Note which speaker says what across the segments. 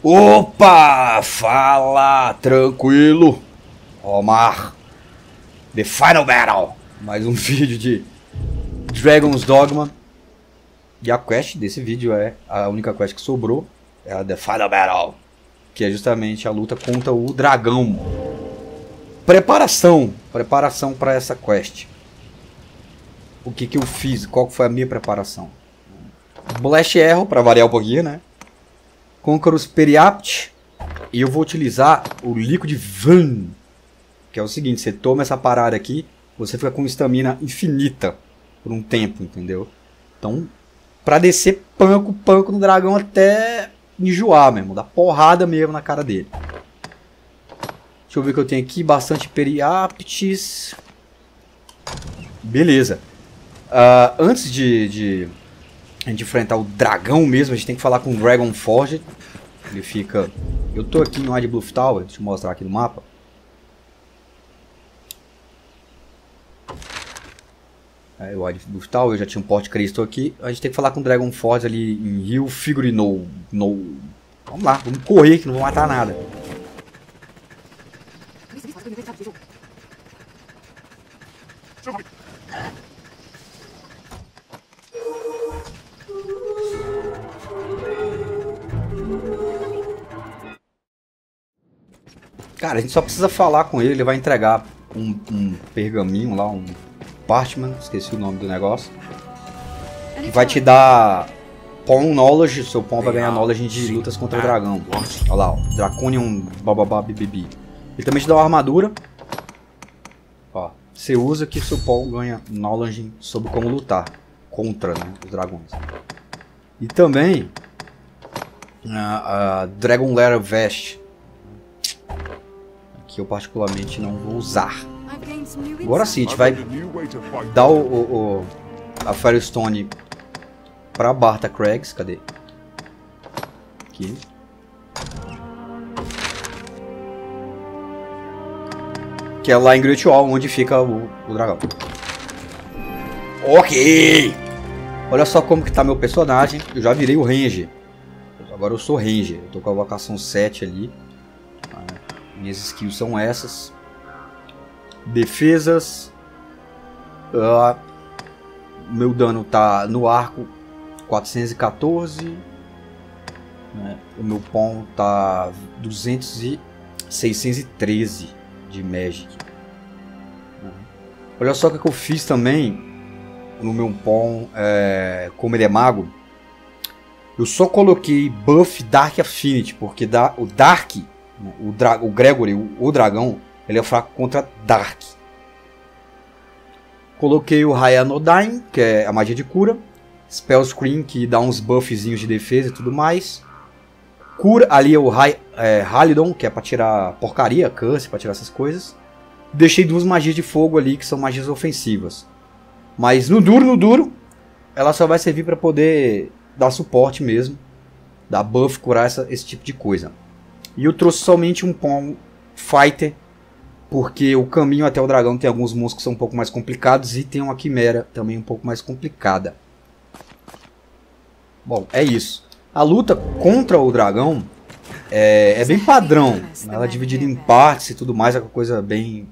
Speaker 1: Opa! Fala! Tranquilo! Omar! The Final Battle! Mais um vídeo de Dragon's Dogma. E a quest desse vídeo é a única quest que sobrou. É a The Final Battle. Que é justamente a luta contra o dragão. Preparação. Preparação para essa quest. O que, que eu fiz? Qual foi a minha preparação? Blast Arrow, para variar um pouquinho, né? Conqueror's Periapt. E eu vou utilizar o Liquid Van. Que é o seguinte, você toma essa parada aqui, você fica com estamina infinita por um tempo, entendeu? Então, pra descer panco, panco no dragão até enjoar mesmo, dar porrada mesmo na cara dele. Deixa eu ver o que eu tenho aqui, bastante Periapts. Beleza. Uh, antes de, de a gente enfrentar o dragão mesmo, a gente tem que falar com o Dragon Forge. Ele fica... Eu tô aqui no Ad Bluff Tower, deixa eu mostrar aqui no mapa. É, o Ad Bluff Tower, eu já tinha um Porte Crystal aqui. A gente tem que falar com o Dragon Forge ali em Rio Figurino. No... Vamos lá, vamos correr que não vou matar nada. Cara, a gente só precisa falar com ele, ele vai entregar um, um pergaminho lá, um parchment, esqueci o nome do negócio. Que vai te dar Pawn Knowledge, seu Pawn vai ganhar Knowledge de lutas contra o dragão. Olha lá, ó, Draconian bababá bibibi. Ele também te dá uma armadura. Ó, você usa que seu Pawn ganha Knowledge sobre como lutar contra né, os dragões. E também a, a Dragon Lair Vest que eu particularmente não vou usar. Agora sim, a gente vai dar o, o, o a Firestone para Barta Craigs. Cadê? Aqui. Que é lá em Great Wall, onde fica o, o dragão. Ok! Olha só como que tá meu personagem. Eu já virei o Ranger. Agora eu sou Ranger. Eu tô com a vocação 7 ali. Minhas skills são essas. Defesas. Uh, meu dano tá no arco 414. Né? O meu pão tá 200 e 613 de Magic. Olha só o que eu fiz também no meu pão, é, como ele é mago. Eu só coloquei buff Dark Affinity, porque dá, o Dark o, Dra o Gregory, o, o, dragão, ele é fraco contra Dark. Coloquei o Hayanodain, que é a magia de cura. Spell Screen, que dá uns buffzinhos de defesa e tudo mais. Cura, ali é o Hay, é, Halidon, que é pra tirar porcaria, câncer, pra tirar essas coisas. Deixei duas magias de fogo ali, que são magias ofensivas. Mas no duro, no duro, ela só vai servir para poder dar suporte mesmo. Dar buff, curar essa, esse tipo de coisa. E eu trouxe somente um Pom Fighter, porque o caminho até o dragão tem alguns monstros que são um pouco mais complicados e tem uma quimera também um pouco mais complicada. Bom, é isso. A luta contra o dragão é, é bem padrão. Ela é dividida em partes e tudo mais, é uma coisa bem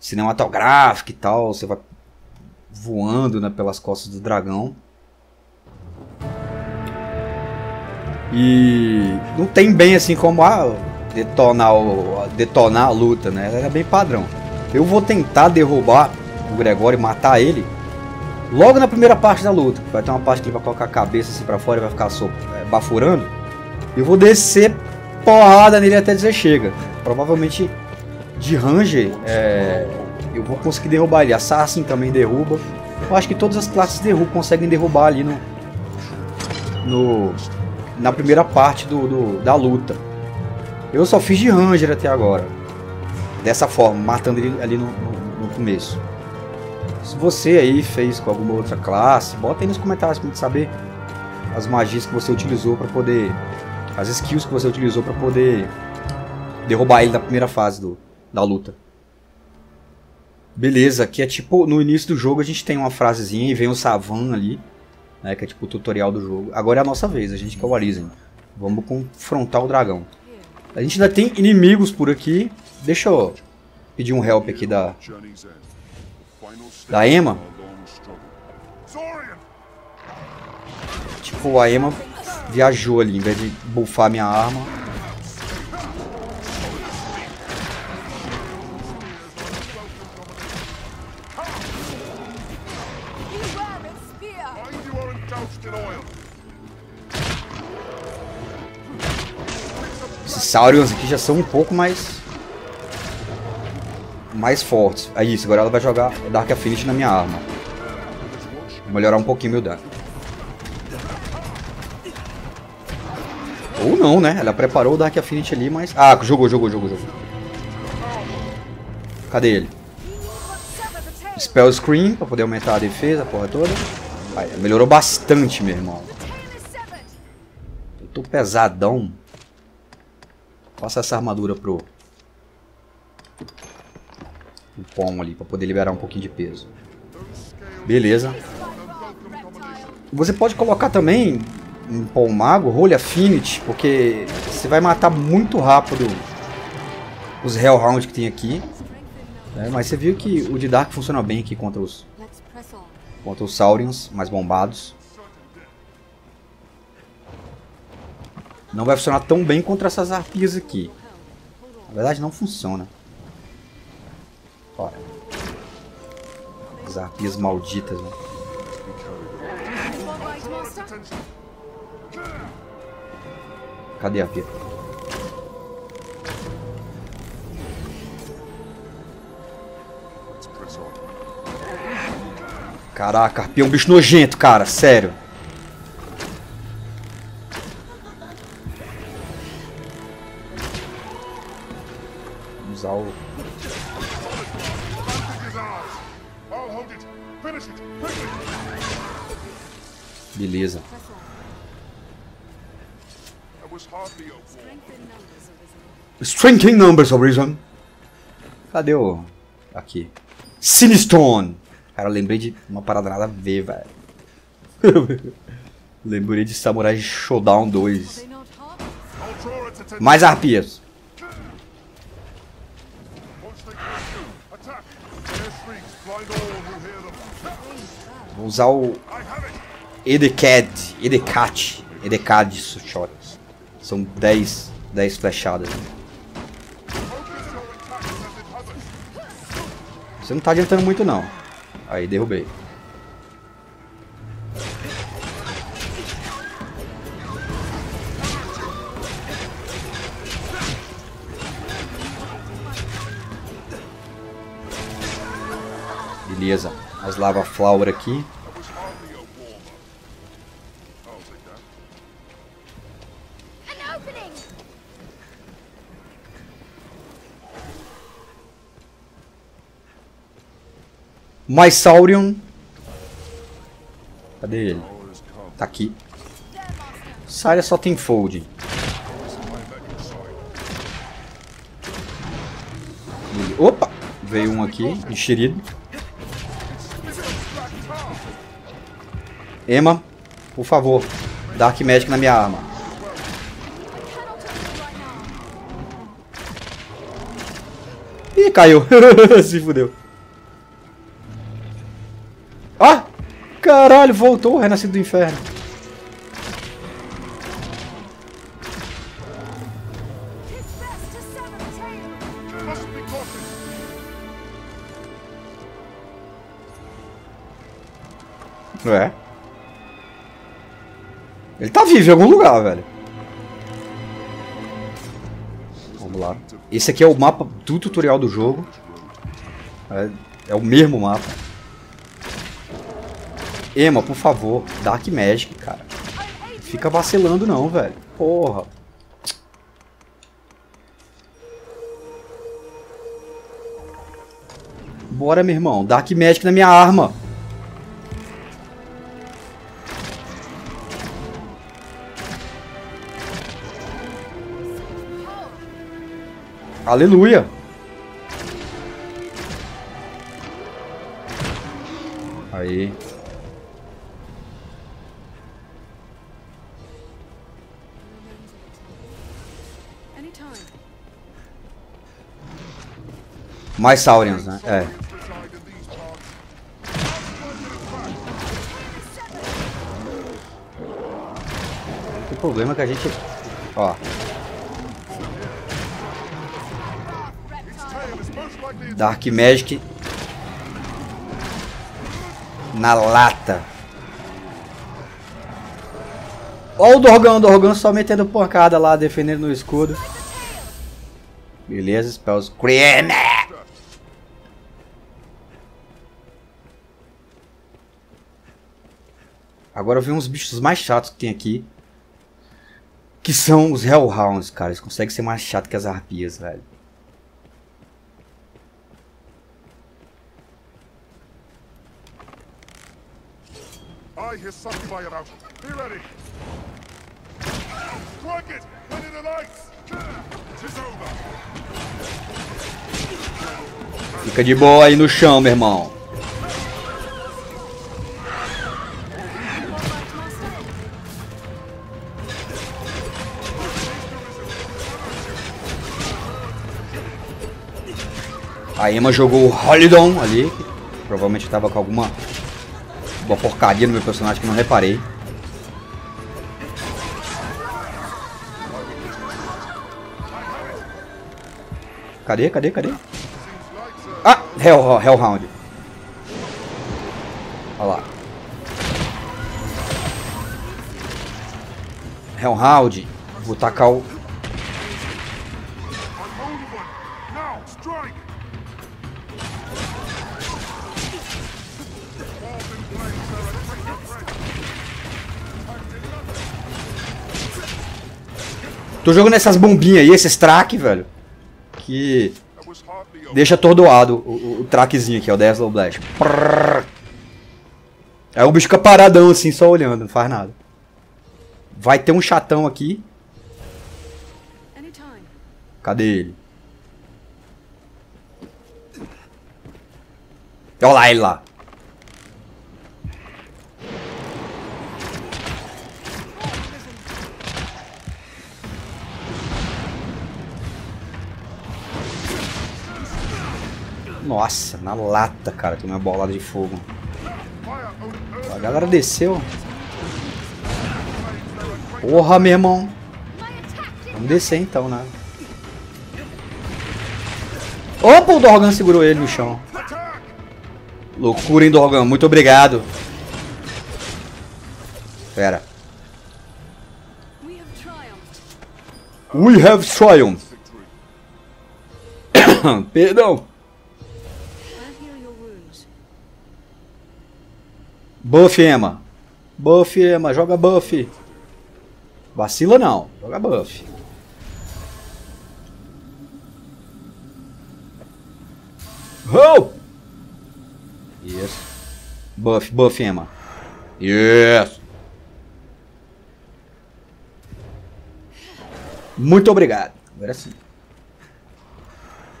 Speaker 1: cinematográfica e tal. Você vai voando né, pelas costas do dragão. E não tem bem assim como ah, detonar, o, detonar a luta, né? É bem padrão. Eu vou tentar derrubar o Gregório e matar ele logo na primeira parte da luta. Vai ter uma parte que ele vai colocar a cabeça assim pra fora e vai ficar so, é, bafurando. Eu vou descer porrada nele até dizer chega. Provavelmente de Ranger é, eu vou conseguir derrubar ele. Assassin também derruba. Eu acho que todas as classes derrubam, conseguem derrubar ali no, no na primeira parte do, do, da luta. Eu só fiz de Ranger até agora. Dessa forma, matando ele ali no, no, no começo. Se você aí fez com alguma outra classe, bota aí nos comentários pra gente saber as magias que você utilizou para poder. As skills que você utilizou para poder derrubar ele na primeira fase do, da luta. Beleza, aqui é tipo, no início do jogo a gente tem uma frasezinha e vem o Savan ali né, que é tipo o tutorial do jogo. Agora é a nossa vez, a gente que é o Arisen. Vamos confrontar o dragão. A gente ainda tem inimigos por aqui. Deixa eu pedir um help aqui da, da Emma. Tipo, a Emma viajou ali, em vez de buffar minha arma. Saurians aqui já são um pouco mais mais fortes. É isso, agora ela vai jogar Dark Affinity na minha arma. Vou melhorar um pouquinho meu dano. Ou não, né? Ela preparou o Dark Affinity ali, mas... Ah, jogou, jogou, jogou, jogou. Cadê ele? Spell Screen, pra poder aumentar a defesa, a porra toda. Melhorou bastante, meu irmão. Eu tô pesadão. Passa essa armadura pro... O pomo ali, pra poder liberar um pouquinho de peso. Beleza. Você pode colocar também em Pom Mago, Holy Affinity, porque você vai matar muito rápido os Hellhound que tem aqui. Né? Mas você viu que o de Dark funciona bem aqui contra os contra os Saurians mais bombados. Não vai funcionar tão bem contra essas arpias aqui. Na verdade não funciona. Fora. As arpias malditas, né? Cadê a vida? Caraca, arpia é um bicho nojento, cara, sério. In numbers of reason. Cadê o... Aqui. Sinistone. Cara, eu lembrei de uma parada nada a ver, velho. lembrei de Samurai Showdown 2. Mais arpias. Vou usar o Edecad, Edecat, Edecad shot. São 10, 10 flechadas. Você não tá adiantando muito não. Aí derrubei. Beleza. As lava flower aqui. Mais Saurion. Cadê ele? Tá aqui. Saria só tem fold. Opa! Veio um aqui, enxerido. Emma, por favor, Dark Magic na minha arma. Ih, caiu. Se fudeu. Caralho, voltou o Renascido do Inferno. É. Ele tá vivo em algum lugar, velho. Vamos lá. Esse aqui é o mapa do tutorial do jogo. É, é o mesmo mapa. Emma, por favor, Dark Magic, cara. Fica vacilando não, velho. Porra. Bora, meu irmão. Dark Magic na minha arma. Aleluia. Aí. Mais Saurians, né? É. O problema é que a gente. Ó. Dark Magic. Na lata. Ó o Dorgão, o Dorgão só metendo porcada lá, defendendo no escudo. Beleza, spells. Creane! Agora eu vi uns bichos mais chatos que tem aqui. Que são os Hellhounds, cara. Eles conseguem ser mais chatos que as arpias, velho.
Speaker 2: I hear succubi about. Be ready. Strike it! Into the lights! Tis over.
Speaker 1: Fica de boa aí no chão, meu irmão. A Emma jogou o Holidon ali. Provavelmente tava com alguma uma porcaria no meu personagem que não reparei. Cadê, cadê, cadê? Ah, Hell, Hellhound. Olha lá. Hellhound. Vou tacar o... Tô jogando essas bombinhas aí, esses track, velho. Que deixa atordoado o, o, o trackzinho aqui, ó, da Slow Blast. Prrr. Aí o bicho fica paradão assim, só olhando, não faz nada. Vai ter um chatão aqui. Cadê ele? Olha lá ele lá. Nossa, na lata, cara, tem uma bolada de fogo. A galera desceu. Porra, meu irmão. Vamos descer então, né? Opa, o Dorgan segurou ele no chão. Loucura, hein, Dorgan? Muito obrigado. Pera.
Speaker 3: We have triumphed.
Speaker 1: Perdão. Buff, Emma. Buff, Emma. Joga buff. Vacila não. Joga buff. Oh! Yes. Buff, buff, Emma. Yes. Muito obrigado. Agora sim.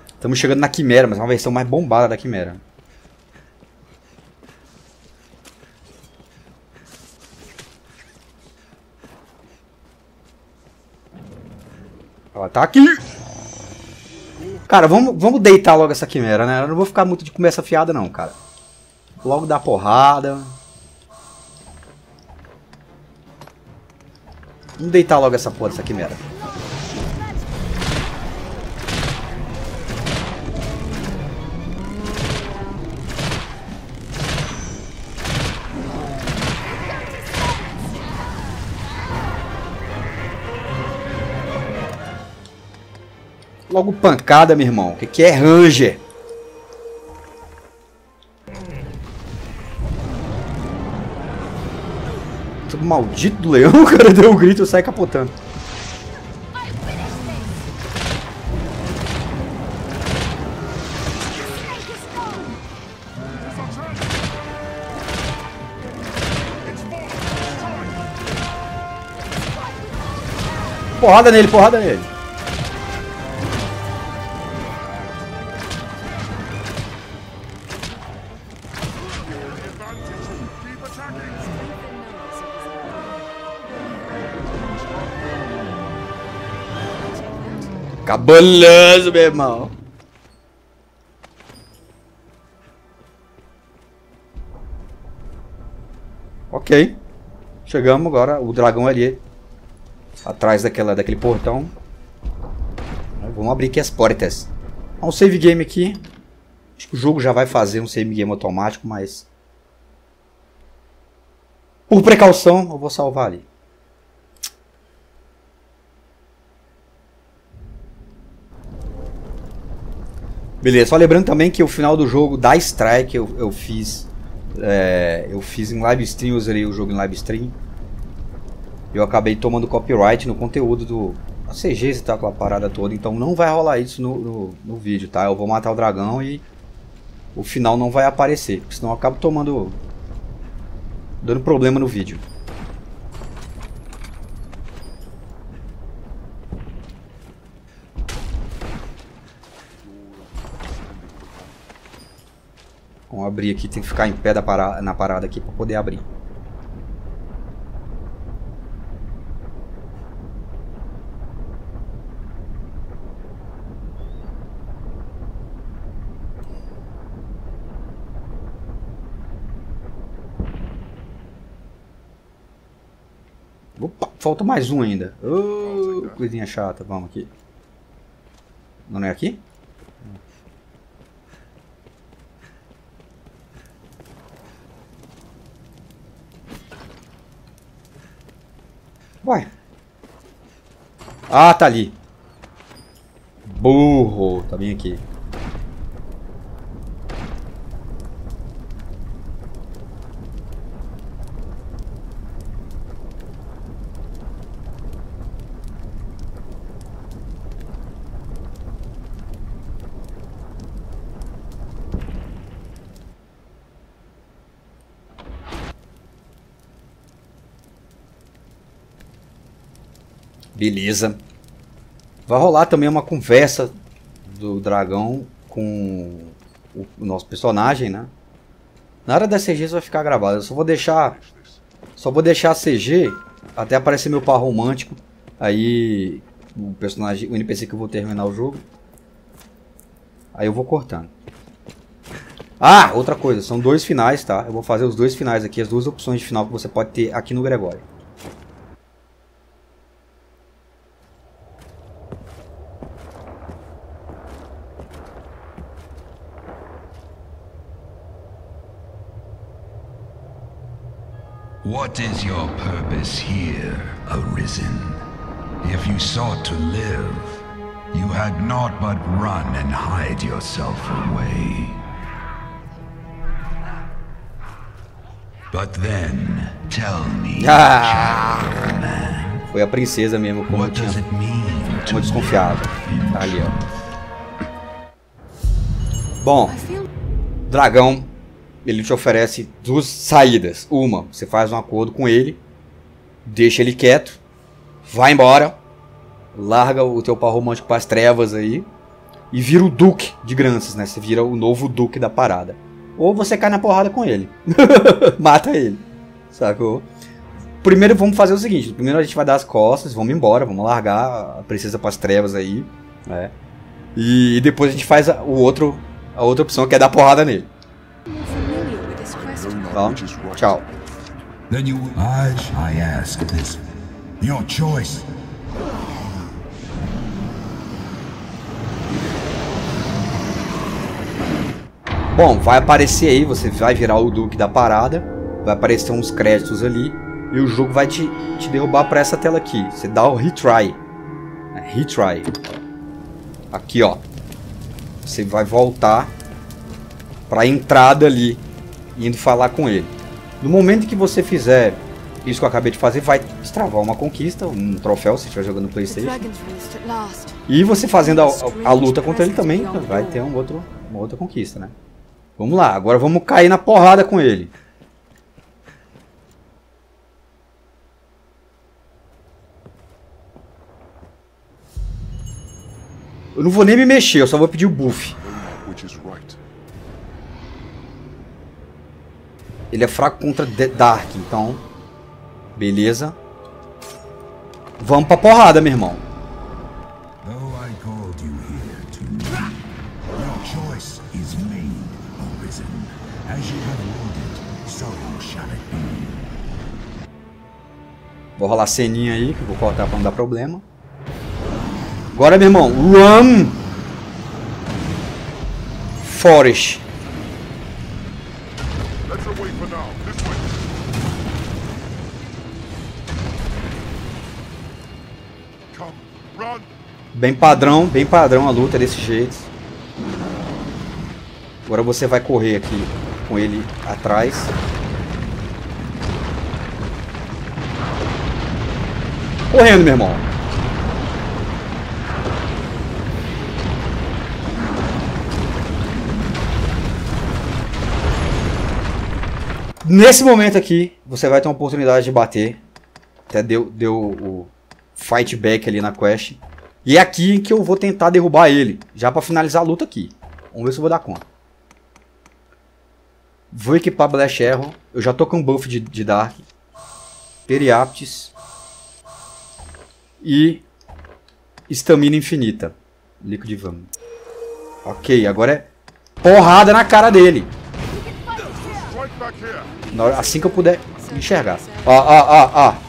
Speaker 1: Estamos chegando na Quimera, mas é uma versão mais bombada da Quimera. Tá aqui. Cara, vamos, vamos deitar logo essa quimera, né? Eu não vou ficar muito de conversa fiada, não, cara. Logo dá porrada. Vamos deitar logo essa porra dessa quimera. Logo pancada, meu irmão. O que, que é Ranger? Todo maldito do leão, o cara deu um grito e sai capotando. Porrada nele, porrada nele. Cabuloso, meu irmão. Ok. Chegamos agora. O dragão ali. Atrás daquela, daquele portão. Vamos abrir aqui as portas. Um save game aqui. Acho que o jogo já vai fazer um save game automático, mas... Por precaução, eu vou salvar ali. Beleza, só lembrando também que o final do jogo da Strike eu, eu fiz. é, eu fiz em live stream, eu zerei o jogo em live stream. Eu acabei tomando copyright no conteúdo do a CG e tal, aquela parada toda. Então não vai rolar isso no, no, no vídeo, tá? Eu vou matar o dragão e o final não vai aparecer. Porque senão eu acabo tomando. dando problema no vídeo. Vamos abrir aqui, tem que ficar em pé da para- na parada aqui para poder abrir. Opa, falta mais um ainda. Ô, coisinha chata, vamos aqui. Não é aqui? Ué. Ah, tá ali. Burro. Tá bem aqui. Beleza. Vai rolar também uma conversa do dragão com o nosso personagem, né? Na hora da CG isso vai ficar gravado. Eu só vou deixar. Só vou deixar a CG até aparecer meu par romântico. Aí o personagem, o NPC que eu vou terminar o jogo. Aí eu vou cortando. Ah, outra coisa, são dois finais, tá? Eu vou fazer os dois finais aqui, as duas opções de final que você pode ter aqui no Gregório.
Speaker 4: What is your purpose here, Arisen? If you sought to live, you had naught but run and hide yourself away. But then, tell me,
Speaker 1: Ah!
Speaker 4: child
Speaker 1: Foi a princesa mesmo, como eu
Speaker 4: what
Speaker 1: tinha
Speaker 4: does it mean
Speaker 1: como eu desconfiava. Tá ali, ó. Bom, dragão, ele te oferece duas saídas. Uma, você faz um acordo com ele, deixa ele quieto, vai embora, larga o teu par romântico para as trevas aí e vira o duque de Granças, né? Você vira o novo duque da parada. Ou você cai na porrada com ele. Mata ele. Sacou? Primeiro vamos fazer o seguinte, primeiro a gente vai dar as costas, vamos embora, vamos largar a princesa para as trevas aí, né? E depois a gente faz a, o outro a outra opção que é dar porrada nele. Tá? Tchau.
Speaker 4: Then you... I, I ask this. Your choice.
Speaker 1: Bom, vai aparecer aí, você vai virar o Duque da parada, vai aparecer uns créditos ali, e o jogo vai te, te derrubar para essa tela aqui. Você dá o retry. Retry. Aqui, ó. Você vai voltar para a entrada ali, indo falar com ele. No momento que você fizer isso que eu acabei de fazer, vai destravar uma conquista, um troféu, se estiver jogando Playstation. E você fazendo a, a- a luta contra ele também vai ter um outro, uma outra conquista, né? Vamos lá, agora vamos cair na porrada com ele. Eu não vou nem me mexer, eu só vou pedir o buff. Ele é fraco contra The Dark, então. Beleza. Vamos pra porrada, meu irmão. Vou rolar ceninha aí, que eu vou cortar pra não dar problema. Agora, meu irmão, run! Forest. Bem padrão, bem padrão a luta desse jeito. Agora você vai correr aqui com ele atrás. Correndo, meu irmão. Nesse momento aqui, você vai ter uma oportunidade de bater. Até deu, deu o fight back ali na quest. E é aqui que eu vou tentar derrubar ele. Já pra finalizar a luta aqui. Vamos ver se eu vou dar conta. Vou equipar Blast Arrow. Eu já tô com buff de, de Dark. Periaptis. E... Estamina infinita. Liquid Vam. Ok, agora é porrada na cara dele. Assim que eu puder enxergar. Ó, ó, ó, ó.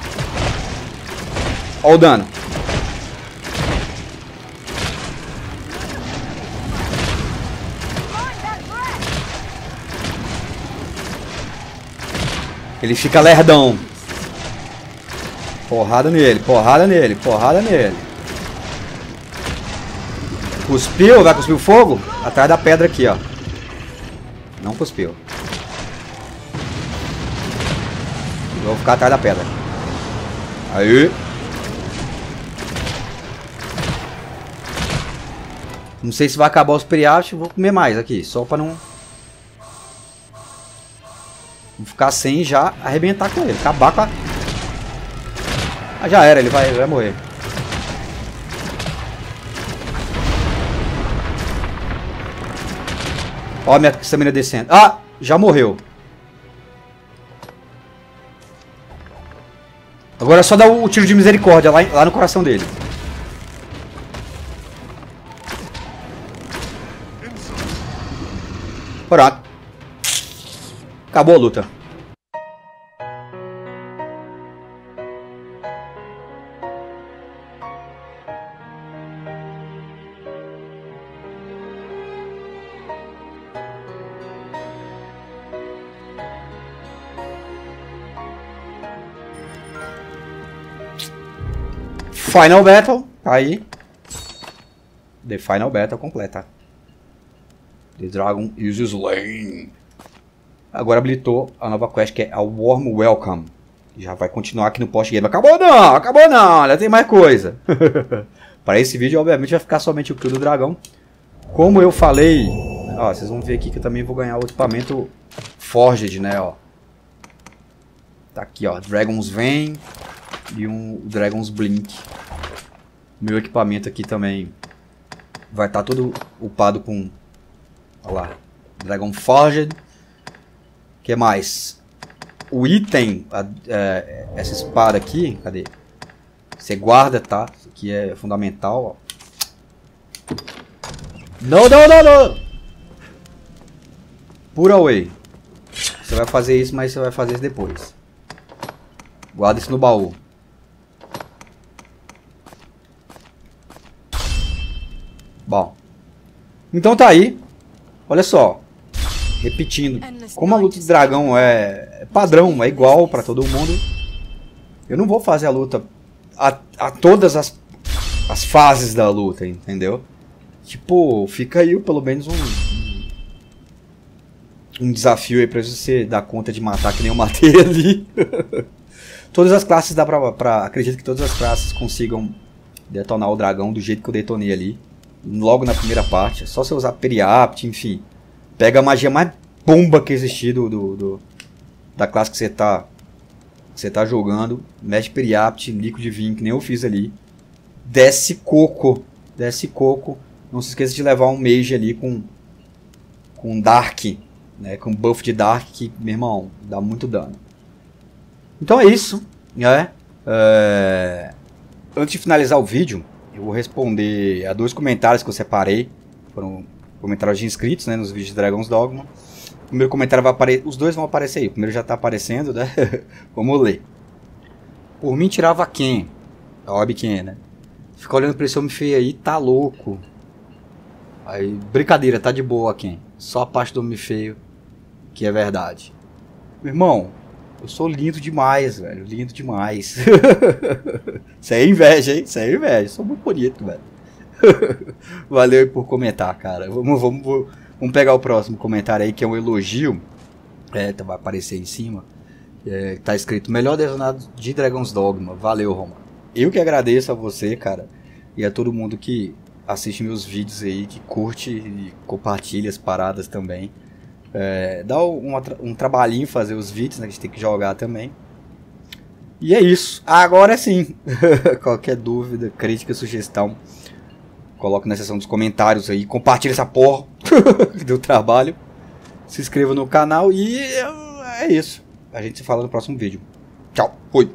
Speaker 1: Ó o dano. Ele fica lerdão. Porrada nele, porrada nele, porrada nele. Cuspiu, vai cuspir o fogo? Atrás da pedra aqui, ó. Não cuspiu. Vou ficar atrás da pedra. Aí. Não sei se vai acabar os periaptos, vou comer mais aqui, só pra não... Vou ficar sem já arrebentar com ele, acabar com a... Ah, já era, ele vai, vai morrer. Ó, minha estamina descendo. Ah, já morreu. Agora é só dar o tiro de misericórdia lá, lá no coração dele. Pronto. Acabou a luta. Final Battle, tá aí. The Final Battle completa. The Dragon is slain. Agora habilitou a nova quest que é a Warm Welcome. Já vai continuar aqui no post-game. Acabou não, acabou não, ainda tem mais coisa. Para esse vídeo, obviamente, vai ficar somente o kill do dragão. Como eu falei, ó, vocês vão ver aqui que eu também vou ganhar o equipamento Forged, né, ó. Tá aqui, ó, Dragon's Vein e um Dragon's Blink. Meu equipamento aqui também vai estar todo upado com, olha lá, Dragon Forged. que mais? O item, a- é, essa espada aqui, cadê? Você guarda, tá? Isso aqui é fundamental, ó. Não, não, não, não! Put away. Você vai fazer isso, mas você vai fazer isso depois. Guarda isso no baú. Bom. Então tá aí. Olha só. Repetindo. Como a luta de dragão é é padrão, é igual pra todo mundo. Eu não vou fazer a luta a, a todas as, as fases da luta, entendeu? Tipo, fica aí pelo menos um, um desafio aí pra você dar conta de matar que nem eu matei ali. todas as classes dá pra, pra. Acredito que todas as classes consigam detonar o dragão do jeito que eu detonei ali. Logo na primeira parte. É só você usar Periapt, enfim. Pega a magia mais bomba que existir do, do, do- da classe que você tá. Você tá jogando. Mexe Periapt, Liquid Vim, que nem eu fiz ali. Desce coco. Desce coco. Não se esqueça de levar um mage ali com. Com Dark. Né, com buff de Dark que, meu irmão, dá muito dano. Então é isso, né? É, Antes de finalizar o vídeo, eu vou responder a dois comentários que eu separei. Foram comentários de inscritos, né? Nos vídeos de Dragon's Dogma. O primeiro comentário vai aparecer. Os dois vão aparecer aí. O primeiro já tá aparecendo, né? Vamos ler. Por mim tirava quem? Óbvio quem, né? Fica olhando pra esse homem feio aí, tá louco. Aí, brincadeira, tá de boa quem? Só a parte do homem feio que é verdade. Meu irmão, eu sou lindo demais, velho. Lindo demais. Isso é inveja, hein? Isso é inveja. Sou muito bonito, velho. Valeu aí por comentar, cara. Vamos, vamos, vamos pegar o próximo comentário aí, que é um elogio. É, tá, vai aparecer em cima. É, tá escrito Melhor desenhado de Dragon's Dogma. Valeu, Roma. Eu que agradeço a você, cara. E a todo mundo que assiste meus vídeos aí, que curte e compartilha as paradas também. É, dá um, um trabalhinho fazer os vídeos, né? A gente tem que jogar também. E é isso. Agora sim. Qualquer dúvida, crítica, sugestão, coloque na seção dos comentários aí. Compartilha essa porra do trabalho. Se inscreva no canal e é isso. A gente se fala no próximo vídeo. Tchau. Fui.